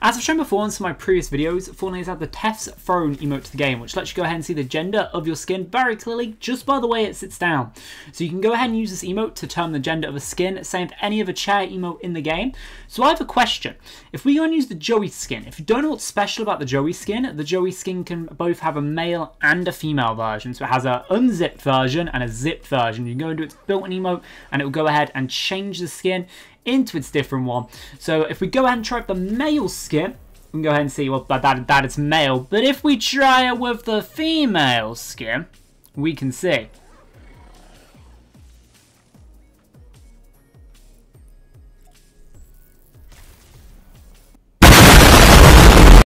As I've shown before in some of my previous videos, Fortnite has had the Tef's Throne emote to the game, which lets you go ahead and see the gender of your skin very clearly just by the way it sits down. So you can go ahead and use this emote to determine the gender of a skin, same with any other chair emote in the game. So I have a question. If we go and use the Joey skin, if you don't know what's special about the Joey skin, the Joey skin can both have a male and a female version. So it has an unzipped version and a zipped version. You can go into its built-in emote and it will go ahead and change the skin into its different one. So if we go ahead and try the male skin, we can go ahead and see, well, that, that is male. But if we try it with the female skin, we can see